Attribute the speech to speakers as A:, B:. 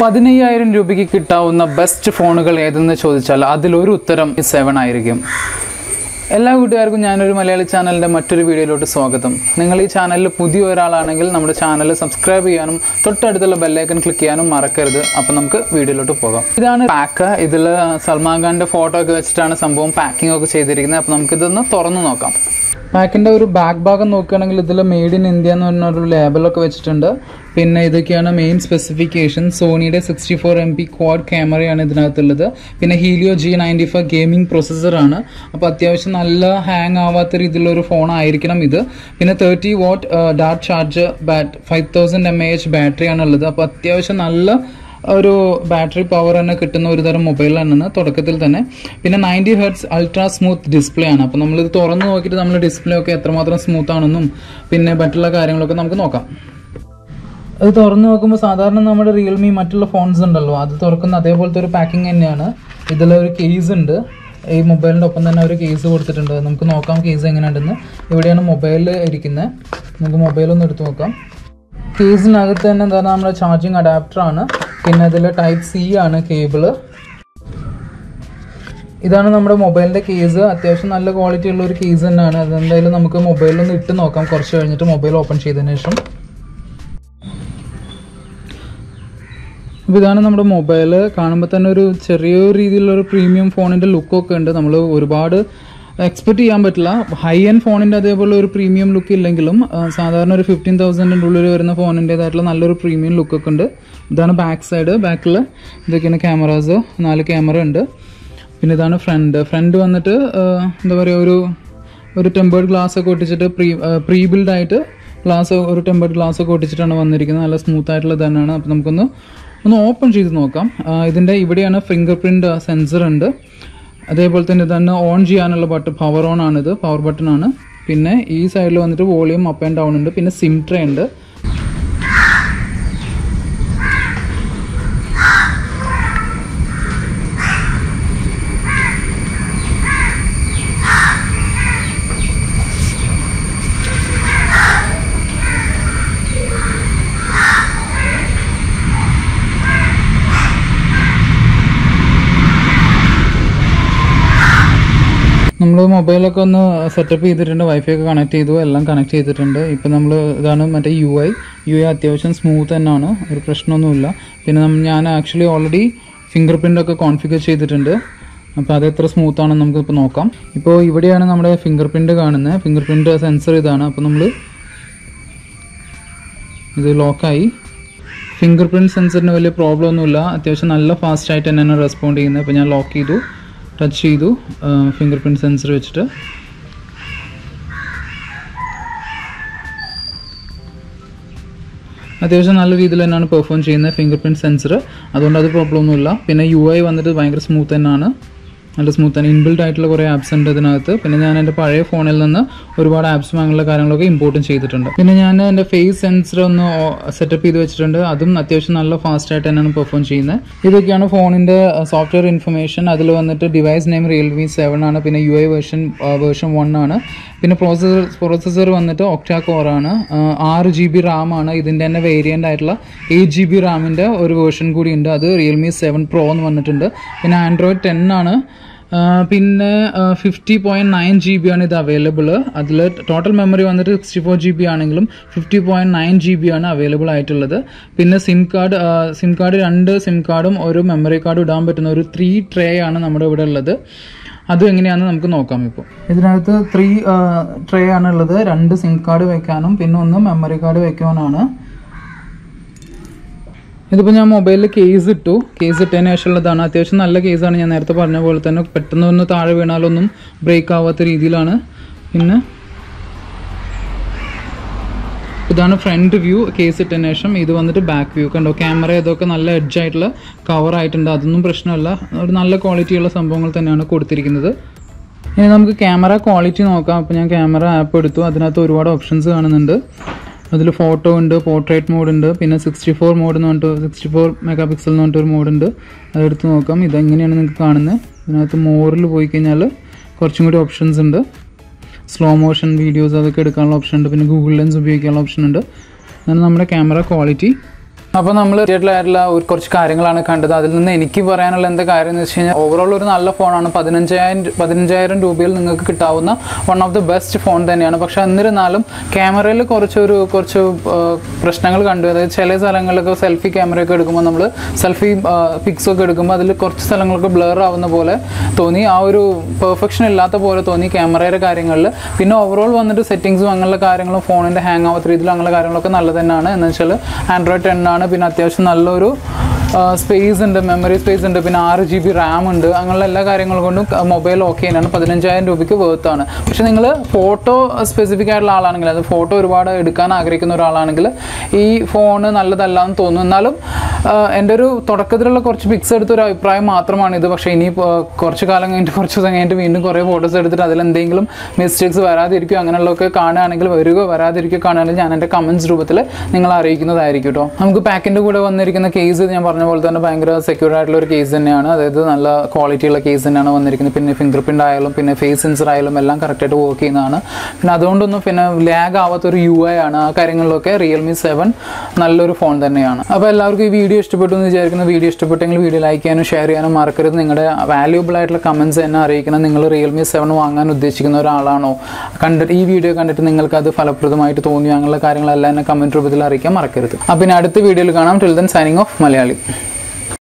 A: പതിനയ്യായിരം രൂപയ്ക്ക് കിട്ടാവുന്ന ബെസ്റ്റ് ഫോണുകൾ ഏതെന്ന് ചോദിച്ചാൽ അതിലൊരു ഉത്തരം സെവൻ ആയിരിക്കും. എല്ലാ കൂട്ടുകാർക്കും ഞാനൊരു മലയാളി ചാനലിന്റെ മറ്റൊരു വീഡിയോയിലോട്ട് സ്വാഗതം. നിങ്ങൾ ഈ ചാനലിൽ പുതിയ ഒരാളാണെങ്കിൽ നമ്മുടെ ചാനൽ സബ്സ്ക്രൈബ് ചെയ്യാനും തൊട്ടടുത്തുള്ള ബെല്ലൈക്കൺ ക്ലിക്ക് ചെയ്യാനും മറക്കരുത്. അപ്പോൾ നമുക്ക് വീഡിയോയിലോട്ട് പോകാം. ഇതാണ് പാക്ക് ഇതിൽ സൽമാൻ ഖാന്റെ ഫോട്ടോ ഒക്കെ വെച്ചിട്ടാണ് സംഭവം പാക്കിംഗ് ഒക്കെ ചെയ്തിരിക്കുന്നത്. അപ്പോൾ നമുക്കിതൊന്ന് തുറന്നു നോക്കാം. പാക്കിന്റെ ഒരു ബാക്ക് ഭാഗം നോക്കുകയാണെങ്കിൽ ഇതിൽ മെയ്ഡ് ഇൻ ഇന്ത്യ എന്ന് പറഞ്ഞ ഒരു ലേബലൊക്കെ വെച്ചിട്ടുണ്ട്. പിന്നെ ഇതൊക്കെയാണ് main specification സോണിയുടെ sixty four M P quad ക്യാമറയാണ് ഇതിനകത്തുള്ളത്. പിന്നെ Helio G ninety five gaming പ്രൊസസ്സറാണ് അപ്പോൾ അത്യാവശ്യം നല്ല ഹാങ് ആവാത്ത രീതിയിലൊരു ഫോണായിരിക്കണം ഇത്. പിന്നെ thirty watt dart charge bat five thousand M A H ബാറ്ററിയാണുള്ളത് അപ്പോൾ അത്യാവശ്യം നല്ല ഒരു ബാറ്ററി പവർ തന്നെ കിട്ടുന്ന ഒരു തരം മൊബൈൽ തന്നെയാണ് തുടക്കത്തിൽ തന്നെ. പിന്നെ ninety hertz ultra smooth display ആണ്. അപ്പോൾ നമ്മളിത് തുറന്ന് നോക്കിയിട്ട് നമ്മൾ ഡിസ്പ്ലേ ഒക്കെ എത്രമാത്രം സ്മൂത്ത് ആണെന്നും പിന്നെ മറ്റുള്ള കാര്യങ്ങളൊക്കെ നമുക്ക് നോക്കാം. അത് തുറന്ന് നോക്കുമ്പോൾ സാധാരണ നമ്മുടെ റിയൽമി മറ്റുള്ള ഫോൺസ് ഉണ്ടല്ലോ. അത് തുറക്കുന്ന അതേപോലത്തെ ഒരു പാക്കിംഗ് തന്നെയാണ്. ഇതിലൊരു കേസ് ഉണ്ട്. ഈ മൊബൈലിന്റെ ഒപ്പം തന്നെ ഒരു കേസ് കൊടുത്തിട്ടുണ്ട്. നമുക്ക് നോക്കാം കേസ് എങ്ങനെയുണ്ടെന്ന്. ഇവിടെയാണ് മൊബൈൽ ഇരിക്കുന്നത് നമുക്ക് മൊബൈലൊന്ന് എടുത്ത് നോക്കാം. കേസിനകത്ത് തന്നെ എന്താ നമ്മുടെ ചാർജിങ് അഡാപ്റ്റർ ആണ്. പിന്നെ അതിൽ ടൈപ്പ് സി ആണ് കേബിൾ ഇതാണ് നമ്മുടെ മൊബൈലിന്റെ കേസ് അത്യാവശ്യം നല്ല ക്വാളിറ്റി ഉള്ള ഒരു കേസ് തന്നെയാണ്. അതെന്തായാലും നമുക്ക് മൊബൈലൊന്ന് ഇട്ട് നോക്കാം. കുറച്ച് കഴിഞ്ഞിട്ട് മൊബൈൽ ഓപ്പൺ ചെയ്തതിന് ശേഷം. അപ്പോൾ ഇതാണ് നമ്മുടെ മൊബൈൽ കാണുമ്പോൾ തന്നെ ഒരു ചെറിയൊരു രീതിയിലുള്ള ഒരു പ്രീമിയം ഫോണിന്റെ ലുക്കൊക്കെ ഉണ്ട്. നമ്മൾ ഒരുപാട് എക്സ്പെക്ട് ചെയ്യാൻ പറ്റില്ല. ഹൈ എൻഡ് ഫോണിന്റെ അതേപോലെ ഒരു പ്രീമിയം ലുക്ക് ഇല്ലെങ്കിലും സാധാരണ ഒരു ഫിഫ്റ്റീൻ തൗസൻഡിന്റെ ഉള്ളിൽ വരുന്ന ഫോണിന്റേതായിട്ടുള്ള നല്ലൊരു പ്രീമിയം ലുക്കൊക്കെ ഉണ്ട്. ഇതാണ് ബാക്ക് സൈഡ് ബാക്കിൽ ഇതൊക്കെയാണ് ക്യാമറാസ് നാല് ക്യാമറ ഉണ്ട്. പിന്നെ ഇതാണ് ഫ്രണ്ട് ഫ്രണ്ട് വന്നിട്ട് എന്താ പറയുക ഒരു ഒരു ടെമ്പേർഡ് ഗ്ലാസ് ഒക്കെ ഒട്ടിച്ചിട്ട് പ്രീ പ്രീ ബിൽഡ് ആയിട്ട് ഗ്ലാസ് ഒരു ടെമ്പേർഡ് ഗ്ലാസ് ഒക്കെ ഒട്ടിച്ചിട്ടാണ് വന്നിരിക്കുന്നത്. നല്ല സ്മൂത്ത് ആയിട്ടുള്ള തന്നെയാണ്. അപ്പോൾ നമുക്കൊന്ന് ഒന്ന് ഓപ്പൺ ചെയ്ത് നോക്കാം. ഇതിന്റെ ഇവിടെയാണ് ഫിംഗർ പ്രിന്റ് സെൻസർ ഉണ്ട്. അതേപോലെ തന്നെ ഇതാണ് ഓൺ ചെയ്യാനുള്ള ബട്ടൺ പവർ ഓൺ ആണ് ഇത് പവർ ബട്ടൺ ആണ്. പിന്നെ ഈ സൈഡിൽ വന്നിട്ട് വോളിയം അപ്പ് ആൻഡ് ഡൗൺ ഉണ്ട്. പിന്നെ സിം ട്രേ ഉണ്ട്. മൊബൈലൊക്കെ ഒന്ന് സെറ്റപ്പ് ചെയ്തിട്ടുണ്ട് വൈഫൈ ഒക്കെ കണക്ട് ചെയ്തു എല്ലാം കണക്ട് ചെയ്തിട്ടുണ്ട്. ഇപ്പം നമ്മൾ ഇതാണ് മറ്റേ യു ഐ യു ഐ അത്യാവശ്യം സ്മൂത്ത് തന്നെയാണ് ഒരു പ്രശ്നമൊന്നുമില്ല. പിന്നെ ഞാൻ ആക്ച്വലി ഓൾറെഡി ഫിംഗർ പ്രിന്റ് ഒക്കെ കോൺഫിഗർ ചെയ്തിട്ടുണ്ട്. അപ്പോൾ അത് എത്ര സ്മൂത്ത് ആണെന്ന് നമുക്കിപ്പോൾ നോക്കാം. ഇപ്പോൾ ഇവിടെയാണ് നമ്മുടെ ഫിംഗർ പ്രിന്റ് കാണുന്നത് ഫിംഗർ പ്രിന്റ് സെൻസർ ഇതാണ്. അപ്പോൾ നമ്മൾ ഇത് ലോക്കായി ഫിംഗർ പ്രിന്റ് സെൻസറിന് വലിയ പ്രോബ്ലം ഒന്നുമില്ല. അത്യാവശ്യം നല്ല ഫാസ്റ്റായിട്ട് തന്നെയാണ് റെസ്പോണ്ട് ചെയ്യുന്നത് അപ്പോൾ ഞാൻ ലോക്ക് ചെയ്തു. ടച്ച് ചെയ്തു ഫിംഗർ പ്രിന്റ് സെൻസർ വെച്ചിട്ട്. അത്യാവശ്യം നല്ല രീതിയിൽ തന്നെയാണ് പെർഫോം ചെയ്യുന്നത് ഫിംഗർ പ്രിന്റ് സെൻസർ അതുകൊണ്ട് അത് പ്രോബ്ലം ഒന്നുമില്ല. പിന്നെ യു ഐ വന്നിട്ട് ഭയങ്കര സ്മൂത്ത് തന്നെയാണ്. നല്ല സ്മൂത്ത് ആണ് ഇൻബിൽഡ് ആയിട്ടുള്ള കുറേ ആപ്സ് ഉണ്ട് ഇതിനകത്ത്. പിന്നെ ഞാൻ എന്റെ പഴയ ഫോണിൽ നിന്ന് ഒരുപാട് ആപ്സും അങ്ങനെയുള്ള കാര്യങ്ങളൊക്കെ ഇമ്പോർട്ടും ചെയ്തിട്ടുണ്ട്. പിന്നെ ഞാൻ എന്റെ ഫേസ് സെൻസർ ഒന്ന് സെറ്റപ്പ് ചെയ്ത് വെച്ചിട്ടുണ്ട്. അതും അത്യാവശ്യം നല്ല ഫാസ്റ്റ് ആയിട്ട് തന്നെയാണ് പെർഫോം ചെയ്യുന്നത്. ഇതൊക്കെയാണ് ഫോണിന്റെ സോഫ്റ്റ്വെയർ ഇൻഫർമേഷൻ അതിൽ വന്നിട്ട് ഡിവൈസ് നെയിം റിയൽമി സെവൻ ആണ്. പിന്നെ U I version version one ആണ്. പിന്നെ പ്രോസസർ പ്രോസസർ വന്നിട്ട് ഒക്ടാ കോർ ആണ്. ആറ് ജി ബി റാം ആണ്. ഇതിന്റെ തന്നെ വേരിയന്റ് ആയിട്ടുള്ള എയ്റ്റ് ജി ബി റാമിന്റെ ഒരു വേർഷൻ കൂടി ഉണ്ട്. അത് റിയൽമി സെവൻ പ്രോ എന്ന് വന്നിട്ടുണ്ട് പിന്നെ ആൻഡ്രോയിഡ് ടെൻ ആണ്. പിന്നെ fifty point nine G B ആണ് ഇത് അവൈലബിൾ അതിൽ ടോട്ടൽ മെമ്മറി വന്നിട്ട് സിക്സ്റ്റി ഫോർ ജി ബി ആണെങ്കിലും fifty point nine G B ആണ് അവൈലബിൾ ആയിട്ടുള്ളത്. പിന്നെ സിം കാർഡ് സിം കാർഡ് രണ്ട് സിം കാർഡും ഒരു മെമ്മറി കാർഡും ഇടാൻ പറ്റുന്ന ഒരു ത്രീ ട്രേ ആണ് നമ്മുടെ ഇവിടെ ഉള്ളത്. അതും എങ്ങനെയാണെന്ന് നമുക്ക് നോക്കാം ഇപ്പോൾ ഇതിനകത്ത് ത്രീ ട്രേ ആണ് ഉള്ളത്. രണ്ട് സിം കാർഡ് വെക്കാനും പിന്നെ ഒന്ന് മെമ്മറി കാർഡ് വെക്കാനാണ് ഇതിപ്പോൾ ഞാൻ മൊബൈലിൽ കേസ് ഇട്ടു. കേസ് ഇട്ടതിന് ശേഷമുള്ളതാണ്. അത്യാവശ്യം നല്ല കേസാണ് ഞാൻ നേരത്തെ പറഞ്ഞ പോലെ തന്നെ പെട്ടെന്ന് ഒന്ന് താഴെ വീണാലൊന്നും ബ്രേക്ക് ആവാത്ത രീതിയിലാണ്. പിന്നെ ഇതാണ് ഫ്രണ്ട് വ്യൂ കേസ് ഇട്ടതിന് ശേഷം ഇത് വന്നിട്ട് ബാക്ക് വ്യൂ കണ്ടോ ക്യാമറ ഇതൊക്കെ നല്ല എഡ്ജ് ആയിട്ടുള്ള കവർ ആയിട്ടുണ്ട്. അതൊന്നും പ്രശ്നമല്ല. ഒരു നല്ല ക്വാളിറ്റിയുള്ള സംഭവങ്ങൾ തന്നെയാണ് കൊടുത്തിരിക്കുന്നത്. ഇനി നമുക്ക് ക്യാമറ ക്വാളിറ്റി നോക്കാം. അപ്പോൾ ഞാൻ ക്യാമറ ആപ്പ് എടുത്തു. അതിനകത്ത് ഒരുപാട് ഓപ്ഷൻസ് കാണുന്നുണ്ട്. അതിൽ ഫോട്ടോ ഉണ്ട് പോർട്രേറ്റ് മോഡ് ഉണ്ട് പിന്നെ സിക്സ്റ്റി ഫോർ മോഡ് എന്ന് പറഞ്ഞിട്ട് സിക്സ്റ്റി ഫോർ മെഗാ പിക്സൽ എന്ന് പറഞ്ഞിട്ട് ഒരു മോഡ് ഉണ്ട് അതെടുത്ത് നോക്കാം. ഇതെങ്ങനെയാണ് നിങ്ങൾക്ക് കാണുന്നത്? ഇതിനകത്ത് മോറിൽ പോയി കഴിഞ്ഞാൽ കുറച്ചും കൂടി ഓപ്ഷൻസ് ഉണ്ട്. സ്ലോ മോഷൻ വീഡിയോസ് അതൊക്കെ എടുക്കാനുള്ള ഓപ്ഷൻ ഉണ്ട്. പിന്നെ ഗൂഗിൾ ലെൻസ് ഉപയോഗിക്കാനുള്ള ഓപ്ഷൻ ഉണ്ട്. എന്നാൽ നമ്മുടെ ക്യാമറ ക്വാളിറ്റി അപ്പോൾ നമ്മൾ ആയിട്ടുള്ള ഒരു കുറച്ച് കാര്യങ്ങളാണ് കണ്ടത്. അതിൽ നിന്ന് എനിക്ക് പറയാനുള്ള എന്താ കാര്യം എന്ന് വെച്ച് കഴിഞ്ഞാൽ ഓവറോൾ ഒരു നല്ല ഫോണാണ് പതിനഞ്ചായിരം പതിനഞ്ചായിരം രൂപയിൽ നിങ്ങൾക്ക് കിട്ടാവുന്ന one of the best phone തന്നെയാണ്. പക്ഷെ എന്നിരുന്നാലും ക്യാമറയിൽ കുറച്ചൊരു കുറച്ച് പ്രശ്നങ്ങൾ കണ്ടു. അതായത് ചില സ്ഥലങ്ങളിലൊക്കെ സെൽഫി ക്യാമറയൊക്കെ എടുക്കുമ്പോൾ നമ്മൾ സെൽഫി പിക്സ് ഒക്കെ എടുക്കുമ്പോൾ അതിൽ കുറച്ച് സ്ഥലങ്ങളൊക്കെ ബ്ലർ ആവുന്ന പോലെ തോന്നി. ആ ഒരു പെർഫെക്ഷൻ ഇല്ലാത്ത പോലെ തോന്നി ക്യാമറയുടെ കാര്യങ്ങളിൽ പിന്നെ ഓവറോൾ വന്നിട്ട് സെറ്റിങ്സും അങ്ങനെയുള്ള കാര്യങ്ങളും ഫോണിന്റെ ഹാങ് ആവാത്ത രീതിയിൽ അങ്ങനെയുള്ള കാര്യങ്ങളൊക്കെ നല്ലത് തന്നെയാണ്. എന്ന് വെച്ചാൽ ആൻഡ്രോയിഡ് ടെൻ ആണ്. പിന്നെ അത്യാവശ്യം നല്ലൊരു സ്പേസ് ഉണ്ട് മെമ്മറി സ്പേസ് ഉണ്ട് പിന്നെ ആറ് ജി ബി റാം ഉണ്ട്. അങ്ങനെയുള്ള എല്ലാ കാര്യങ്ങൾ കൊണ്ടും മൊബൈൽ ഓക്കെ തന്നെയാണ് പതിനഞ്ചായിരം രൂപയ്ക്ക് വേർത്താണ് പക്ഷെ നിങ്ങൾ ഫോട്ടോ സ്പെസിഫിക് ആയിട്ടുള്ള ആളാണെങ്കിൽ അത് ഫോട്ടോ ഒരുപാട് എടുക്കാൻ ആഗ്രഹിക്കുന്ന ഒരാളാണെങ്കിൽ ഈ ഫോണ് നല്ലതല്ല എന്ന് തോന്നുന്നു എന്നാലും എന്റെ ഒരു തുടക്കത്തിലുള്ള കുറച്ച് പിക്സ് എടുത്ത ഒരു അഭിപ്രായം മാത്രമാണ് ഇത്. പക്ഷേ ഇനി കുറച്ച് കാലം കഴിഞ്ഞിട്ട് കുറച്ച് ദിവസം കഴിഞ്ഞിട്ട് വീണ്ടും കുറേ ഫോട്ടോസ് എടുത്തിട്ട് അതിലെന്തെങ്കിലും മിസ്റ്റേക്സ് വരാതിരിക്കുക അങ്ങനെയുള്ളതൊക്കെ കാണുകയാണെങ്കിൽ വരിക വരാതിരിക്കുകയോ കാണുകയാണെങ്കിൽ ഞാൻ എന്റെ കമൻസ് രൂപത്തിൽ നിങ്ങൾ അറിയിക്കുന്നതായിരിക്കും കേട്ടോ. നമുക്ക് പാക്കിന്റെ കൂടെ വന്നിരിക്കുന്ന കേസ് ഞാൻ പറഞ്ഞ പോലെ തന്നെ ഭയങ്കര സെക്യൂർ ആയിട്ടുള്ള ഒരു കേസ് തന്നെയാണ്. അതായത് നല്ല ക്വാളിറ്റിയുള്ള കേസ് തന്നെയാണ് വന്നിരിക്കുന്നത്. പിന്നെ ഫിംഗർ പ്രിന്റ് ആയാലും പിന്നെ ഫേസ് സെൻസർ ആയാലും എല്ലാം കറക്റ്റായിട്ട് വർക്ക് ചെയ്യുന്നതാണ്. പിന്നെ അതുകൊണ്ടൊന്നും പിന്നെ ലാഗ് ആവാത്ത ഒരു യു ഐ ആണ്. ആ കാര്യങ്ങളിലൊക്കെ റിയൽമി സെവൻ നല്ലൊരു ഫോൺ തന്നെയാണ്. അപ്പോൾ എല്ലാവർക്കും ഈ വീഡിയോ ഇഷ്ടപ്പെട്ടു എന്ന് വിചാരിക്കുന്ന. വീഡിയോ ഇഷ്ടപ്പെട്ടെങ്കിൽ വീഡിയോ ലൈക്ക് ചെയ്യാനും ഷെയർ ചെയ്യാനും മറക്കരുത്. നിങ്ങളുടെ വാല്യൂബിൾ ആയിട്ടുള്ള കമൻസ് തന്നെ അറിയിക്കണം. നിങ്ങൾ റിയൽമി സെവൻ വാങ്ങാൻ ഉദ്ദേശിക്കുന്ന ഒരാളാണോ? കണ്ടിട്ട് ഈ വീഡിയോ കണ്ടിട്ട് നിങ്ങൾക്ക് അത് ഫലപ്രദമായിട്ട് തോന്നിയോ? അങ്ങനെയുള്ള കാര്യങ്ങളെല്ലാം എന്നെ കമന്റ് രൂപത്തിൽ അറിയിക്കാൻ മറക്കരുത്. അപ്പോൾ പിന്നെ അടുത്ത വീഡിയോയിൽ കാണാം. Till then signing off Malayali.